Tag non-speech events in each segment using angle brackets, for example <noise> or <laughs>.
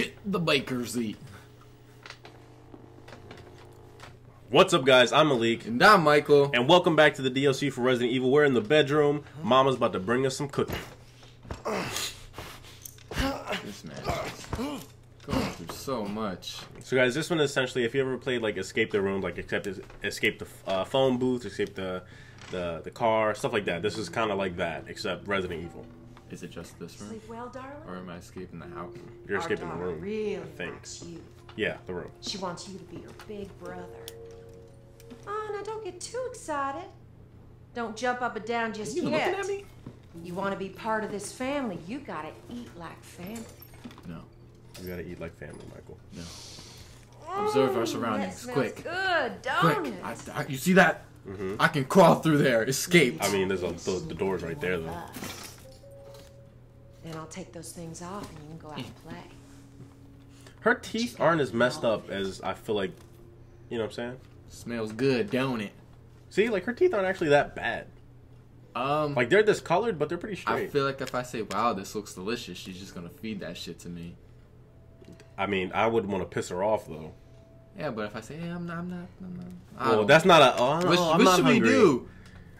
shit the Bakers eat. What's up, guys? I'm Malik, And I'm Michael. and welcome back to the DLC for Resident Evil. We're in the bedroom. Mama's about to bring us some cooking. This man is going through so much. So, guys, this one essentially, if you ever played like Escape the Room, like except escape the uh, phone booth, escape the the the car, stuff like that. This is kind of like that, except Resident Evil. Is it just this room? Sleep well, darling? Or am I escaping the house? You're Our escaping the room. really I think. wants you. Yeah, the room. She wants you to be her big brother. Oh, now don't get too excited. Don't jump up and down just You yet. looking at me? You want to be part of this family. You gotta eat like family. No, You gotta eat like family, Michael. no. Observe our surroundings, smells quick. Good, Quick! don't it? I, I- you see that? Mm-hmm. I can crawl through there. Escape. I mean, there's a, the, the doors right there, though. Then I'll take those things off and you can go out and play. Her teeth aren't as messed up as I feel like. You know what I'm saying? Smells good, don't it? See, like her teeth aren't actually that bad. Um, Like they're discolored, but they're pretty straight. I feel like if I say, "Wow, this looks delicious," she's just gonna feed that shit to me. I mean, I wouldn't want to piss her off though. Yeah, but if I say, "Hey, I'm not, I'm not, I'm not," I Well, that's not a. Oh, no, What, I'm what not should hungry. we do?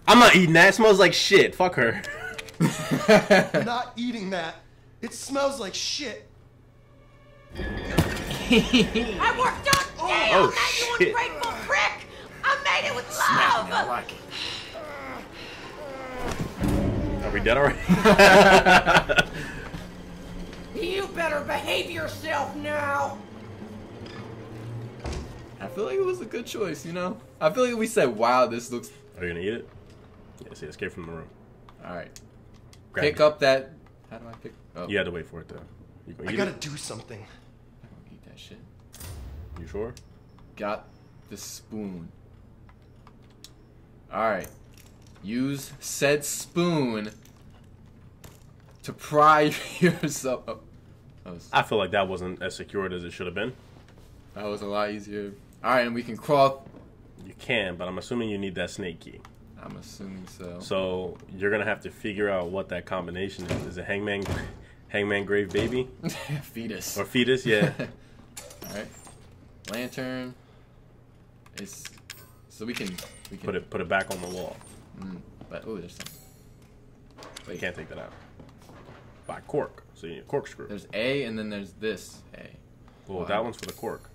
I'm not eating that. It smells like shit. Fuck her. <laughs> <laughs> not eating that. It smells like shit. <laughs> I worked on oh, damn Oh, that, you shit. ungrateful prick! I made it with I love! like it. Are we dead already? <laughs> You better behave yourself now! I feel like it was a good choice, you know. I feel like we said, "Wow, this looks." Are you gonna eat it? Yeah. See, escape from the room. All right, Grab pick it. up that. How do I pick? Oh, You had to wait for it though. You gonna I eat gotta it? do something. eat that shit. You sure? Got the spoon. All right, use said spoon to pry <laughs> yourself. Up. was, I feel like that wasn't as secured as it should have been. that was a lot easier. All right, and we can crawl. You can, but I'm assuming you need that snake key. I'm assuming so. So you're gonna have to figure out what that combination is. Is it Hangman, Hangman Grave Baby <laughs> Fetus. or Fetus? Yeah. <laughs> All right, lantern. It's so we can we can put it put it back on the wall. Mm, but oh, there's some. You can't take that out. By cork. So you need a corkscrew. There's A and then there's this A. Well, Wow. that one's for the cork.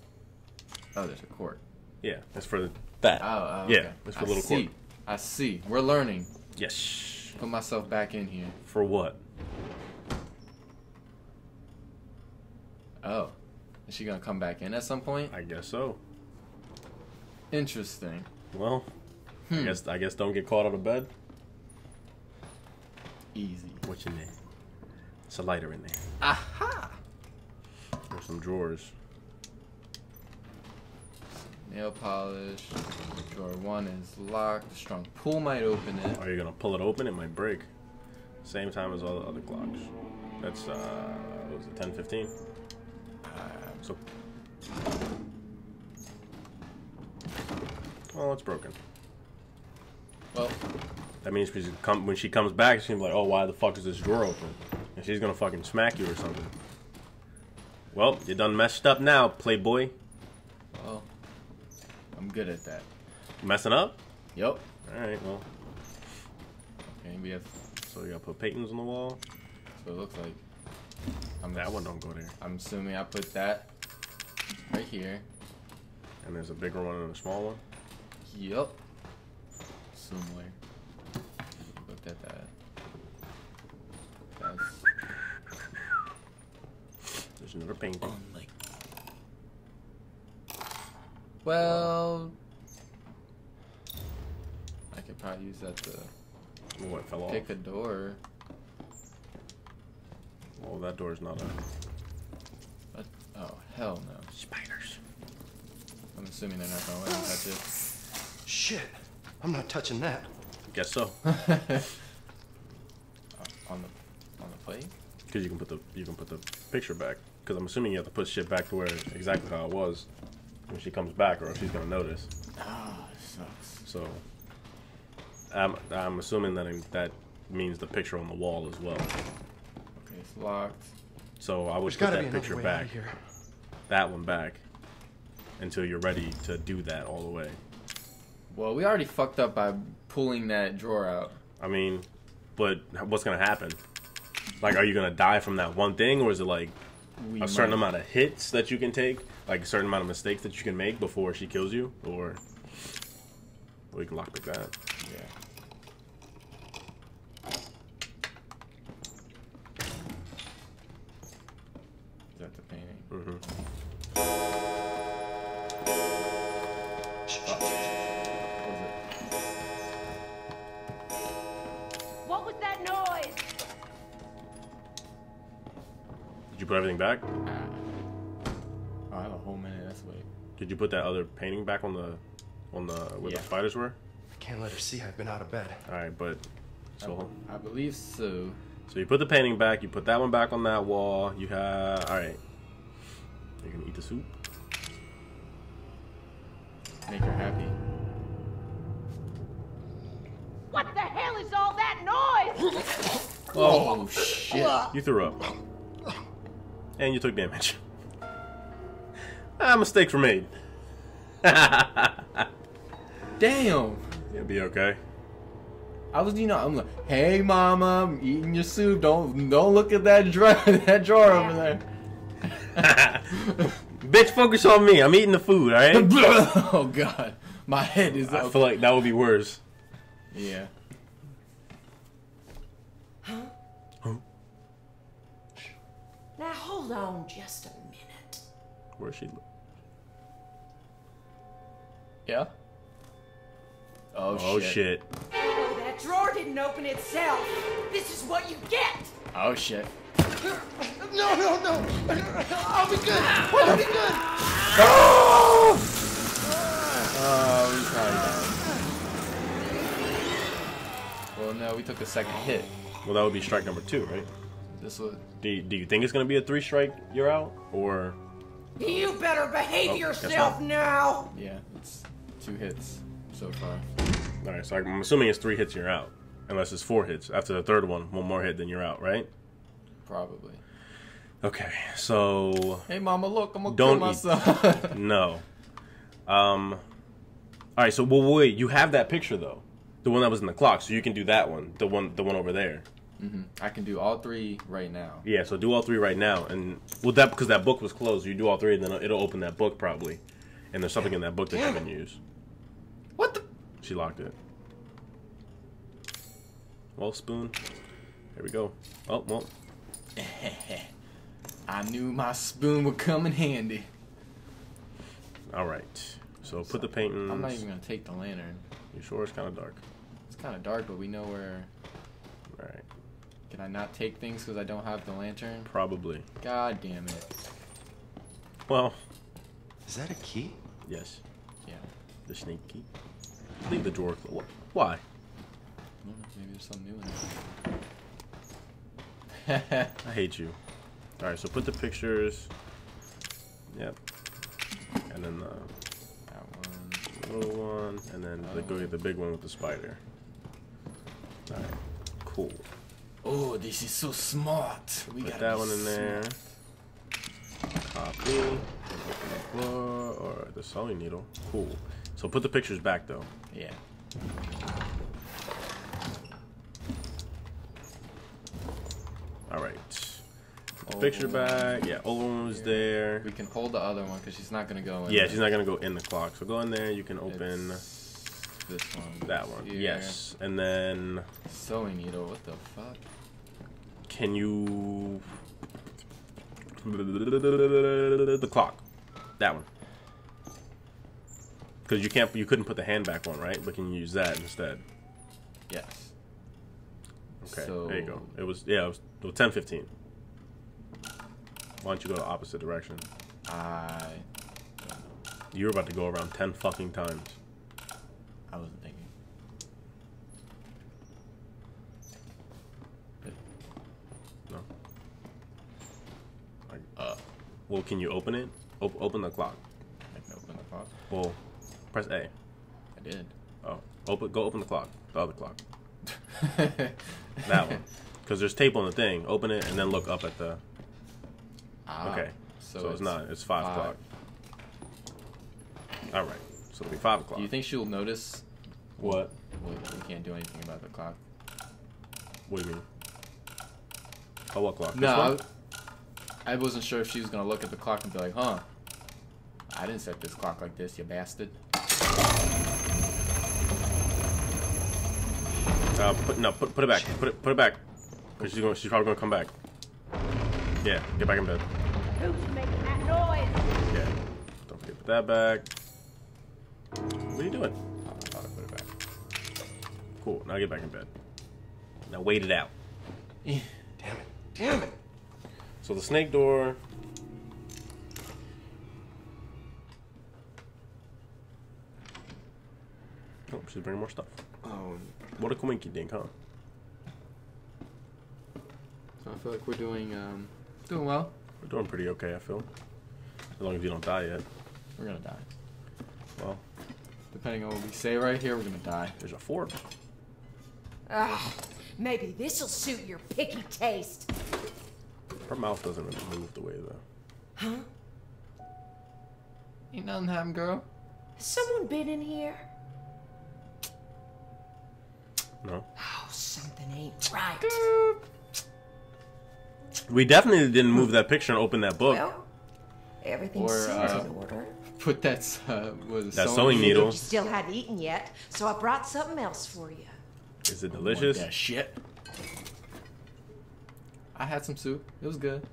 Oh, there's a cork. Yeah, that's for the, that. Oh, oh Yeah, okay. it's for I little see. cork. I see. We're learning. Yes. Put myself back in here. For what? Oh, is she gonna come back in at some point? I guess so. Interesting. Well, I Hmm. guess I guess don't get caught out of bed. Easy. What's in there? It's a lighter in there. Aha! There's some drawers. Nail polish. Drawer one is locked. A strong pull might open it. Are you gonna pull it open? It might break. Same time as all the other clocks. That's uh, what was it 10, 15? So, Well, it's broken. Well, That means she's come, when she comes back, she's gonna be like, "Oh, why the fuck is this drawer open?" And she's gonna fucking smack you or something. Well, you done messed up now, playboy. Good at that. Messing up? Yup. All right, well, Okay, we have. so you gotta put Peyton's on the wall. So it looks like. I'm That one don't go there. I'm assuming I put that right here. And there's a bigger one and a small one. Yup. Somewhere. Looked at that. That's There's another painting. only. Well, I could probably use that to Oh, it fell off. pick a door. Oh, that door's not a. But, oh, hell no. Spiders. I'm assuming they're not going to let me touch it. Shit. I'm not touching that. Guess so. <laughs> Uh, on the on the plate? Because you can put the you can put the picture back. Because I'm assuming you have to put shit back to where exactly how it was when she comes back, or if she's gonna notice. Ah, it sucks. So I'm I'm assuming that that means the picture on the wall as well. Okay, it's locked. So I would There's put gotta be that picture back, here. that one back, until you're ready to do that all the way. Well, we already fucked up by pulling that drawer out. I mean, but what's gonna happen? Like, are you gonna die from that one thing, or is it like We a certain might- amount of hits that you can take, like a certain amount of mistakes that you can make before she kills you, or we can lockpick that. Whole minute. That's wait. Did you put that other painting back on the on the where Yeah. the spiders were? I can't let her see I've been out of bed. All right, but so I believe so. so you put the painting back. You put that one back on that wall. You have all right. You're gonna eat the soup. Make her happy. What the hell is all that noise? Oh, oh shit! You threw up, and you took damage. Ah, mistakes were made. <laughs> Damn. It'll be okay. I was, you know, I'm like, hey, mama, I'm eating your soup. Don't, don't look at that drawer, <laughs> that drawer over there. <laughs> Bitch, focus on me. I'm eating the food. All right. oh god, my head is I up. feel like that would be worse. yeah. <gasps> Now hold on just a minute. Where's she? Yeah. Oh, Oh shit. shit. Oh, that drawer didn't open itself. This is what you get. Oh shit. No, no, no! I'll be good! I'll be good! Oh, Oh, we probably died. Well, no, we took a second hit. Well, that would be strike number two, right? This was. Do you, do you think it's gonna be a three strike? You're out, or You better behave Oh, yourself now. Yeah, it's two hits so far. all right? So I'm assuming it's three hits. You're out, unless it's four hits. After the third one, one more hit, then you're out, right? Probably. Okay, so Hey, mama, look, I'm gonna Don't kill eat. myself. <laughs> no. Um. All right, so well, wait. You have that picture though, the one that was in the clock, so you can do that one, the one, the one over there. Hmm I can do all three right now. Yeah, so do all three right now, and well, that because that book was closed, you do all three, and then it'll open that book probably, and there's something in that book that you can use. What the? She locked it. Well, spoon. Here we go. Oh well. <laughs> I knew my spoon would come in handy. All right. So put the paintings. I'm not even gonna take the lantern. You sure it's kind of dark? It's kind of dark, but we know where. All right. Can I not take things because I don't have the lantern? Probably. God damn it. Well, Is that a key? yes. Yeah. The snake key. Leave the drawer. closed. Why? I don't know, Maybe there's something new in it. <laughs> I hate you. All right. So put the pictures. Yep. And then the that one. little one, and then the go get the big one with the spider. All right. Cool. Oh, this is so smart. We Put got that one in there. Copy. Open the drawer or the sewing needle. Cool. So put the pictures back though. Yeah. All right. Put the oh. picture Oh. back. Yeah, old one was there. We can hold the other one because she's not gonna go in. Yeah, there. she's not gonna go in the clock. So go in there. You can open It's this one. that one. Here. Yes, and then Sewing needle. What the fuck? can you the clock? That one. Because you can't, you couldn't put the hand back one, right? But can you use that instead? Yes. Okay, So- there you go. It was yeah, it was, it was ten fifteen. Why don't you go the opposite direction? I. You were about to go around ten fucking times. I wasn't thinking. No. Like, Uh, well, can you open it? Op- open the clock. I can open the clock. Well, press A. I did. Oh, open. Go open the clock. The other clock. <laughs> That one. Because there's tape on the thing. Open it and then look up at the. Ah, Okay. So, it's, not. It's five, five. o'clock. All right. So it'll be five o'clock. Do you think she'll notice? What? Well, we can't do anything about the clock. What do you mean? Oh, what clock? No. I, I wasn't sure if she was gonna look at the clock and be like, "Huh, I didn't set this clock like this, you bastard." Uh, put no, put put it back. Put it put it back. Cause she's going. She's probably gonna come back. Yeah. Get back in bed. Who's making that noise? Yeah. Don't forget to put that back. What are you doing? Cool. Now get back in bed. Now wait it out. <sighs> Damn it. Damn it. So the snake door. Oh, she's bringing more stuff. Oh, What a coinky dink, huh? so I feel like we're doing um doing well. We're doing pretty okay, I feel. As long as you don't die yet. We're gonna die. Well, Depending on what we say right here, we're gonna die. there's a fork. Ah, maybe this'll suit your picky taste. Her mouth doesn't really move the way the. Ain't nothing happen, girl. Has someone been in here? No. Oh, something ain't right. We definitely didn't move that picture and open that book. Well, everything Or, seems uh, in order. Put that uh, was That sewing You needle. still hadn't eaten yet, so I brought something else for you. Is it delicious? Yeah, shit. I had some soup. It was good.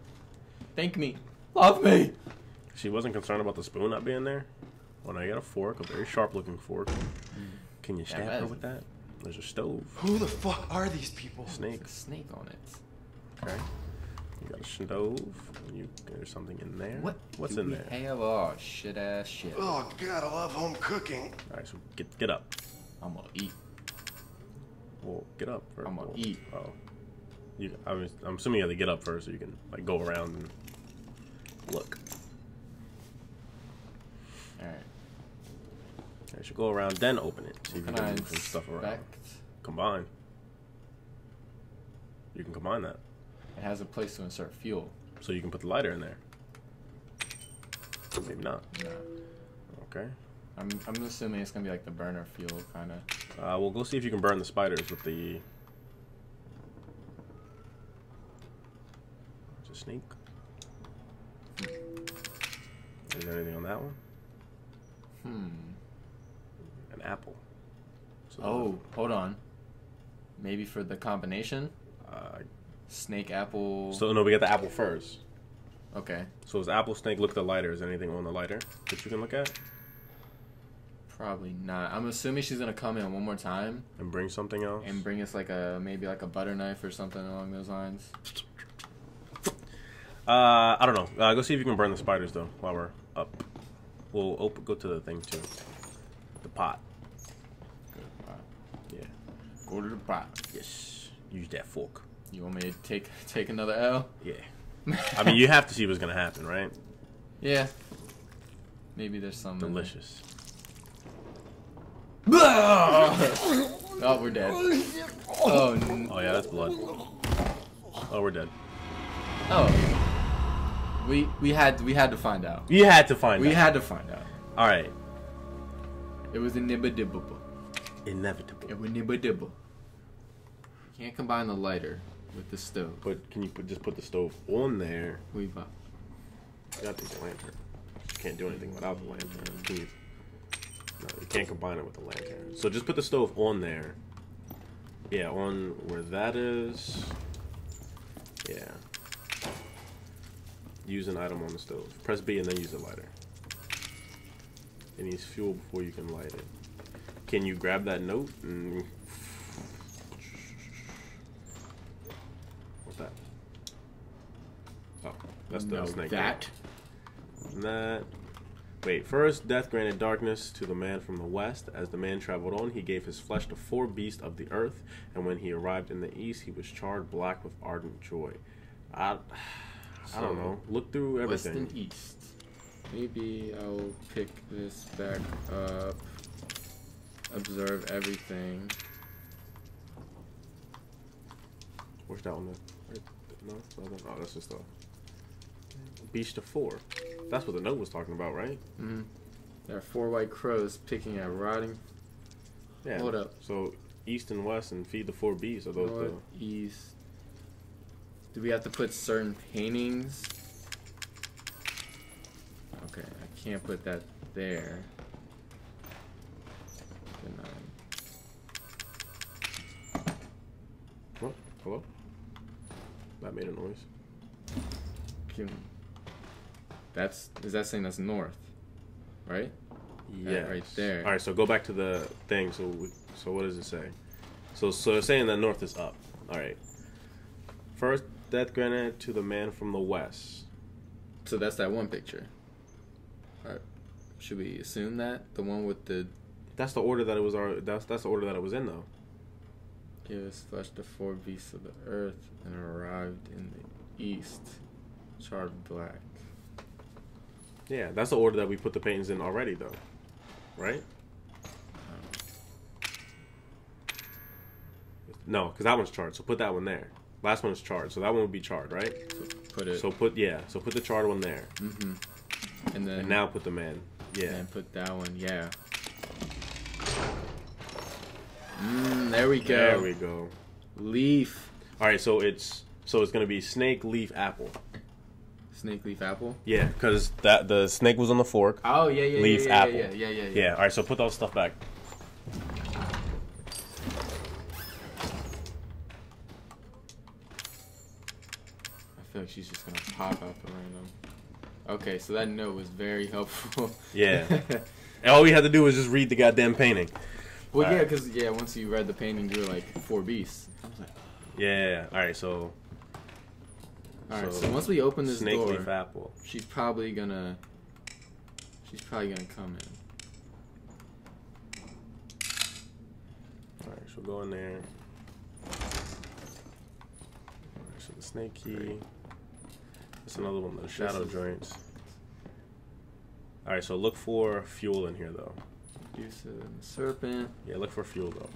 Thank me. Love me. She wasn't concerned about the spoon not being there. When I got a fork, a very sharp looking fork. Mm. Can you stab that her with that? There's a stove. Who the fuck are these people? Snake. A snake on it. Okay. You got a stove. You there's something in there. What? What's do in we there? Have oh shit ass shit. Oh god, I love home cooking. All right, so get get up. I'm gonna eat. Well, get up. Or, I'm gonna well, eat. Oh. You, I was, I'm assuming you have to get up first so you can like go around and look. All right. I should go around then open it. If you Can can move some stuff around. Combine. You can combine that, It has a place to insert fuel. so you can put the lighter in there. Maybe not. No. Okay. I'm I'm assuming it's gonna be like the burner fuel kind of. Uh, we'll go see if you can burn the spiders with the. It's a snake. Is there anything on that one? Hmm. An apple. So Oh, hold on. Maybe for the combination, Uh, snake apple. so no, we got the apple first. okay. So is apple snake? Look the lighter. Is there anything on the lighter that you can look at Probably not. I'm assuming she's gonna come in one more time and bring something else? and bring us like a maybe like a butter knife or something along those lines. Uh, I don't know. Uh, go see if you can burn the spiders though while we're up. We'll open. Go to the thing too. The pot. Good. Yeah. Go to the pot. Yes. Use that fork. You want me to take take another L? Yeah. I mean, you have to see what's gonna happen, right? <laughs> Yeah. Maybe there's some. Delicious. Oh, we're dead. Oh, n- Oh yeah, that's blood. Oh, we're dead. oh. We we had we had to find out. You had to find We out. had to find out. All right. It was dibba. Inevitable. It was dibba. You can't combine the lighter with the stove. But can you put, just put the stove on there? We bu- You got the lantern. Can't do anything without the lantern. You? No, you can't combine it with the lantern. So just put the stove on there. Yeah, on where that is. Yeah. Use an item on the stove. Press B and then use the lighter. It needs fuel before you can light it. Can you grab that note and What's that? Oh, that's the No, snake. that. And that. Wait, first, death granted darkness to the man from the west. As the man traveled on, he gave his flesh to four beasts of the earth, and when he arrived in the east, he was charred black with ardent joy. I, <sighs> I don't know. Look through West everything. and east. Maybe I'll pick this back up. Observe everything. Where's that one? Right, no, no, no, oh, that's just a. beast of four. That's what the note was talking about, right? Mm-hmm. There are four white crows picking at rotting Yeah. Hold up. So east and west and feed the four beasts. Are those north, east. Do we have to put certain paintings? Okay, I can't put that there. Then what? Hello? That made a noise. can- That's is that saying that's north, right? Yeah. right there. All right. So go back to the thing. So we, so what does it say? So so it's saying that north is up. All right. First death granted to the man from the west. So that's that one picture. Alright. Should we assume that the one with the That's the order that it was. Our, that's that's the order that it was in though. give us flesh the four beasts of the earth and arrived in the east, charred black. Yeah, that's the order that we put the paintings in already though, right? No, because that one's charred. So put that one there. Last one is charred, so that one would be charred, right? So put it. So put yeah. So put the charred one there, hmm And then and now put the man. Yeah. and put that one. Yeah. Mm, there we go. There we go. Leaf, All right, so it's so it's gonna be snake, leaf, apple. Snake leaf apple. Yeah, because that the snake was on the fork. Oh yeah yeah Leaf, yeah, yeah, apple. yeah yeah yeah yeah. Yeah. All right, so put all the stuff back. I feel like she's just gonna pop out the random. Okay, so that note was very <laughs> helpful. Yeah. And <laughs> all we had to do was just read the goddamn painting. well, yeah, Alright. because yeah, once you read the painting, you were like four beasts. I was like, Yeah. All right, so all right. So, So, once we open this snake, door, leaf, apple. she's probably gonna, she's probably gonna come in. All right, so go in there. All right, so the snake key. That's another one The shadow is- joints. All right, so look for fuel in here though. Use of the serpent. Yeah, look for fuel though.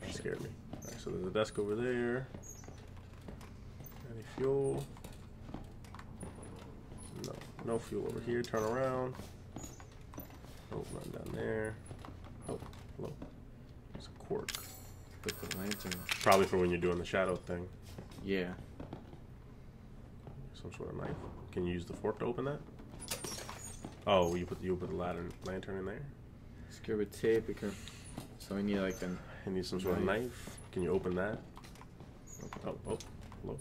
That scared me. All right, so there's a desk over there. Any fuel? No, no fuel over here. Turn around. Oh, none down there. Oh, hello. It's a cork. Put the lantern. Probably for when you're doing the shadow thing. Yeah. Some sort of knife. Can you use the fork to open that? Oh, you put you put the lantern lantern in there. Secure with tape. Can. So we need like an. You need some sort of Knife. knife. Can you open that? Oh, oh, hello.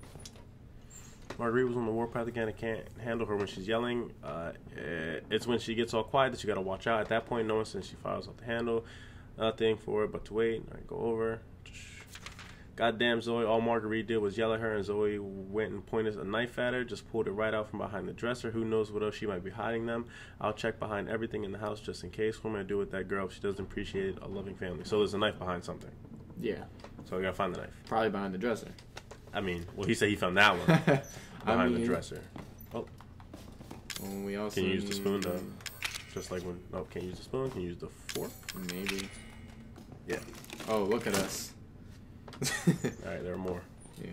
Marguerite was on the warpath again. I can't handle her when she's yelling. Uh, it's when she gets all quiet that you gotta watch out. At that point, no one since she fires off the handle. Nothing for it but to wait. All right, go over. Goddamn Zoe! All Marguerite did was yell at her, and Zoe went and pointed a knife at her. Just pulled it right out from behind the dresser. Who knows what else she might be hiding them? I'll check behind everything in the house just in case. What am I gonna do with that girl if she doesn't appreciate a loving family? So there's a knife behind something. Yeah. So we gotta find the knife. Probably behind the dresser. I mean, well, he said he found that one <laughs> I behind mean, the dresser. Oh, Well, we also can you use the spoon need- to, just like when? Oh, can't use the spoon. Can you use the fork? Maybe. Yeah. Oh, look at us. <laughs> All right, there are more. yeah.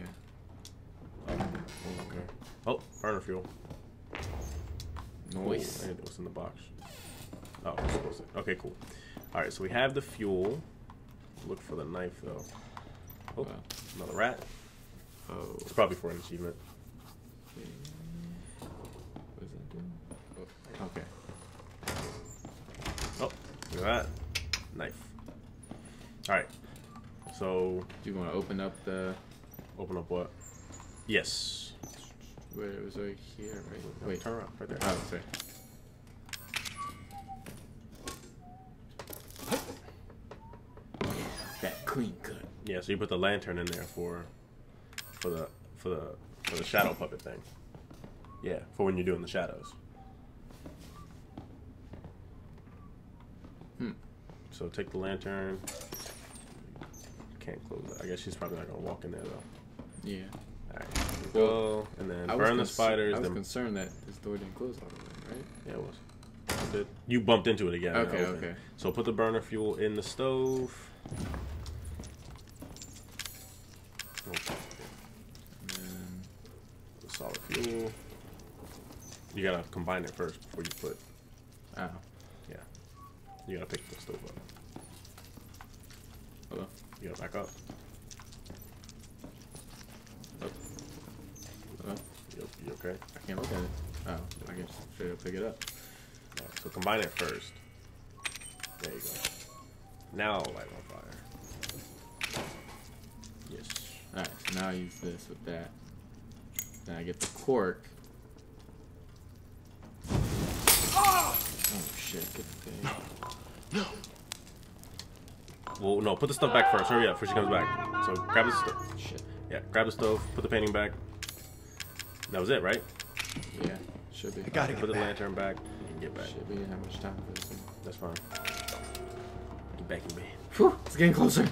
Oh, okay. Oh, burner fuel. Noise. Ooh, I need what's in the box. Oh, it's supposed to- okay, cool. All right, so we have the fuel. Look for the knife though. Oh, Wow. another rat. Oh. It's probably for an achievement. okay. What does that do? Oh, okay. Oh, look at that knife. All right, so Do you want to open up the? open up what? Yes. Wait, it was right here, right? Wait. turn around right there. Oh, sorry. That clean cut. Yeah, so you put the lantern in there for for the for the for the shadow puppet thing. Yeah, for when you're doing the shadows. Hmm. So take the lantern. Can't close it. I guess she's probably not gonna walk in there though. Yeah. Alright, here we go. And then I burn the spiders. I was then concerned that this door didn't close all the way, right? yeah, it was. It. You bumped into it again. Okay, okay. So put the burner fuel in the stove. Okay. And then The solid fuel. You gotta combine it first before you put. Oh. Yeah. You gotta pick the stove up. Hello? You gotta back up. Hello? You, you okay? I can't look at it. Oh, I can straight up pick it up. So combine it first. There you go. Now I'll light on fire. Yes. Alright, so now I use this with that. Then I get the cork. Shit, get the thing. Well, no, put the stuff back first. Hurry up before she comes back. So grab the stove. Shit. Yeah, grab the stove. Put the painting back. That was it, right? Yeah, should be. I gotta Put get the back. lantern back. You can get back. Should be didn't much time for this. one. That's fine. Get back in bed. Whew, it's getting closer.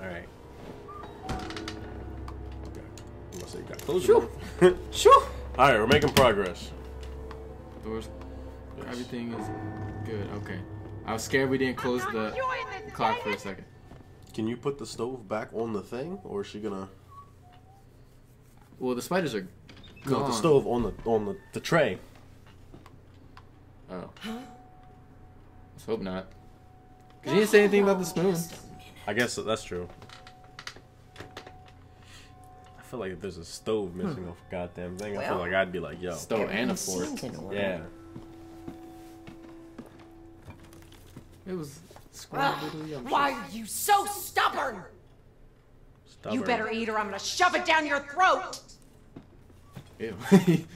All right. Okay. I'm gonna say you got close. Shoo. <laughs> Shoo! All right, we're making progress. Doors. Yes. Everything is good. Okay. I was scared we didn't close the clock for a second. Can you put the stove back on the thing, or is she gonna? Well, the spiders are gone. No, the stove on the on the, the tray. Oh. Let's hope not. Cause you didn't say anything about the spoon. I guess that's true. I feel like if there's a stove missing hmm. off a goddamn thing, I feel like I'd be like, yo, Stove and a fork. Seems order. yeah. It was squirrely yum. Why are you so stubborn? You better eat or I'm gonna shove it down your throat. Ew. <laughs>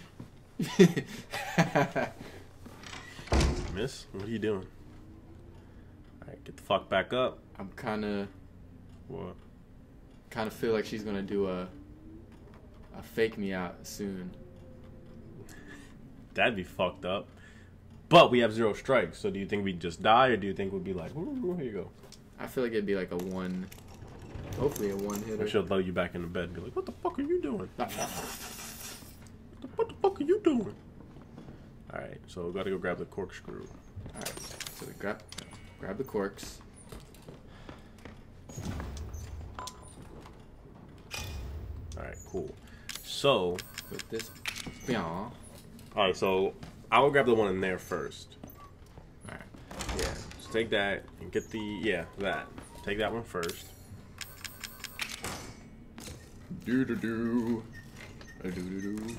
Miss, what are you doing? All right, get the fuck back up. I'm kind of, What? kind of feel like she's gonna do a, a fake me out soon. That'd be fucked up. But we have zero strikes, so do you think we'd just die, or do you think we'd be like, "Ooh, here you go? I feel like it'd be like a one, hopefully a one hitter. She'll throw you back in the bed and be like, what the fuck are you doing? What the, what the fuck are you doing? Alright, so we gotta go grab the corkscrew. Alright, so we grab, grab the corks. Alright, cool. So, With this, yeah. alright, so I will grab the one in there first. Alright. Yeah. So take that and get the yeah, that. Take that one first. Do do do. Do do do.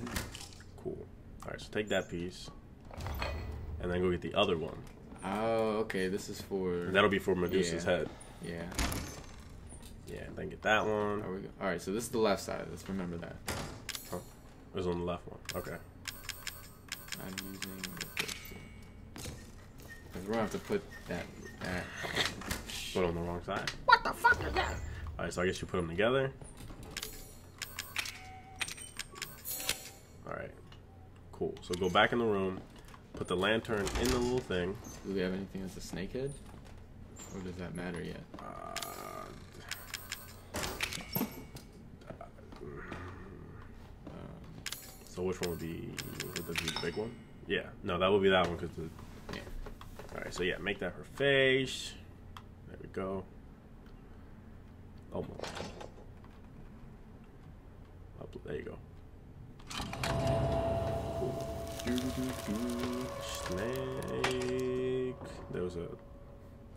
Cool. Alright, so take that piece. And then go get the other one. Oh, okay. This is for. And that'll be for Medusa's Yeah. head. Yeah. Yeah, then get that one. Are we? All right. So this is the left side. Let's remember that. It was on the left one. Okay. I'm using. Because we're gonna have to put that. that. Put on the wrong side. What the fuck is that? Alright, so I guess you put them together. Alright. Cool. So go back in the room, put the lantern in the little thing. Do we have anything that's a snake head? Or does that matter yet? Uh, so which one would be would that be the big one? Yeah. No, that would be that one because the yeah. Alright, so yeah, make that her face. There we go. Oh, Almost. Up, there you go. Do, do, do. Snake. There was a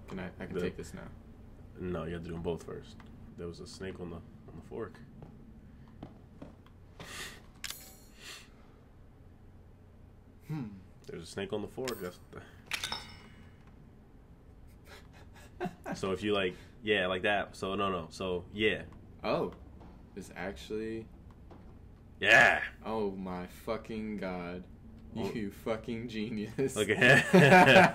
Can I? I can The- take this now. no. You have to do them both first. There was a snake on the on the fork. Hmm. There's a snake on the floor. The... <laughs> so if you like, yeah, like that. So no, no. So yeah, Oh, it's actually. yeah. Oh my fucking god! Oh. You fucking genius. Look at yeah,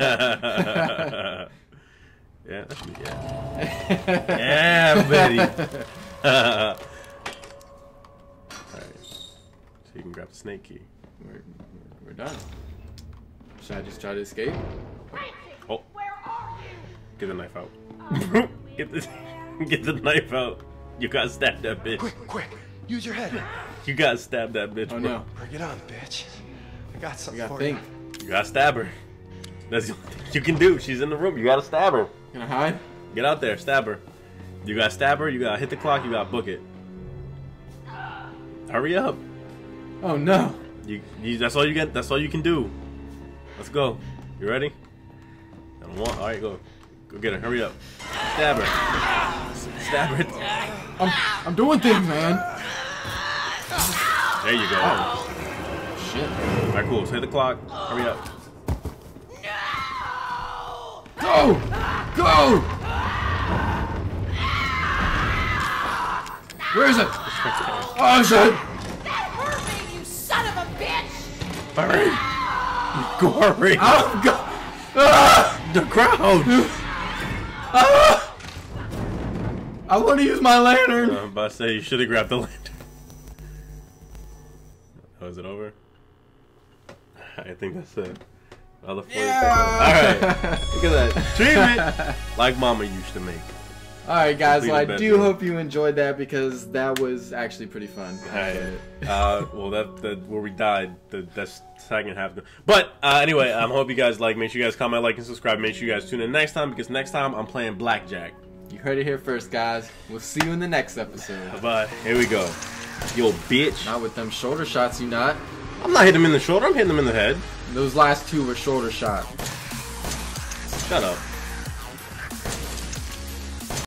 that's me. Yeah, yeah, Betty. <laughs> <laughs> All right, so you can grab the snake key. We're, we're done. Should I just try to escape? Oh, Where are you? get the knife out. Uh, <laughs> get the get the knife out. You got stabbed that bitch. Quick, quick. Use your head. You got stabbed that bitch. Oh bro. no! Bring it on, bitch. I got We you gotta for think. you. You gotta stab her. That's the only thing you can do. She's in the room. You gotta stab her. Can I hide? Get out there, stab her. You gotta stab her. You gotta hit the clock. You gotta book it. Hurry up. Oh no. You, you, that's all you get. That's all you can do. Let's go. You ready? I don't want. All right, go. Go get her. Hurry up. Stab her. Stab her. I'm, I'm doing things, man. There you go. Oh, shit. All right, cool. Hit the clock. Hurry up. Go! Go! Where is it? Oh shit! Bitch! Hurry! Go hurry! Oh god! Ah! The crowd. Ah! I want to use my lantern. I'm about to say you should have grabbed the lantern. Oh, is it over? I think that's it. Another 40 Yeah. Alright. <laughs> Look at that. Treatment! <laughs> like mama used to make. All right, guys. Well, I do bedroom. hope you enjoyed that because that was actually pretty fun. I Alright. enjoyed it. Uh, well, that, that where we died, the that's second half. But uh, anyway, I um, hope you guys like. Make sure you guys comment, like, and subscribe. Make sure you guys tune in next time because next time I'm playing blackjack. You heard it here first, guys. We'll see you in the next episode. Bye. Here we go. Yo, bitch. Not with them shoulder shots, you not. I'm not hitting him in the shoulder. I'm hitting him in the head. Those last two were shoulder shots. Shut up.